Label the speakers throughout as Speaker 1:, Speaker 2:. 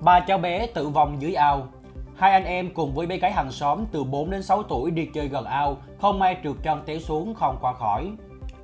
Speaker 1: Ba cháu bé tử vong dưới ao. Hai anh em cùng với bé gái hàng xóm từ 4 đến 6 tuổi đi chơi gần ao, không may trượt chân té xuống không qua khỏi.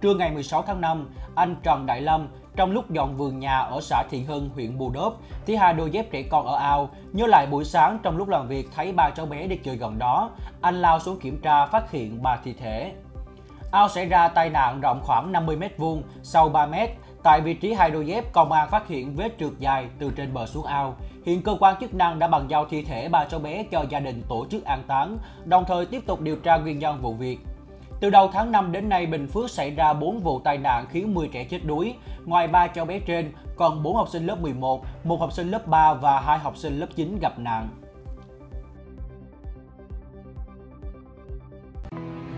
Speaker 1: Trưa ngày 16 tháng 5, anh Trần Đại Lâm trong lúc dọn vườn nhà ở xã Thiện Hưng, huyện Bù Đốp, thì hai đôi dép trẻ con ở ao. Nhớ lại buổi sáng trong lúc làm việc thấy ba cháu bé đi chơi gần đó, anh lao xuống kiểm tra phát hiện ba thi thể. Ao xảy ra tai nạn rộng khoảng 50 m2, sâu 3 m. Tại vị trí hai đôi dép, công an phát hiện vết trượt dài từ trên bờ xuống ao. Hiện cơ quan chức năng đã bàn giao thi thể ba cháu bé cho gia đình tổ chức an táng, đồng thời tiếp tục điều tra nguyên nhân vụ việc. Từ đầu tháng 5 đến nay, Bình Phước xảy ra 4 vụ tai nạn khiến 10 trẻ chết đuối. Ngoài ba cháu bé trên, còn 4 học sinh lớp 11, một học sinh lớp 3 và hai học sinh lớp 9 gặp nạn.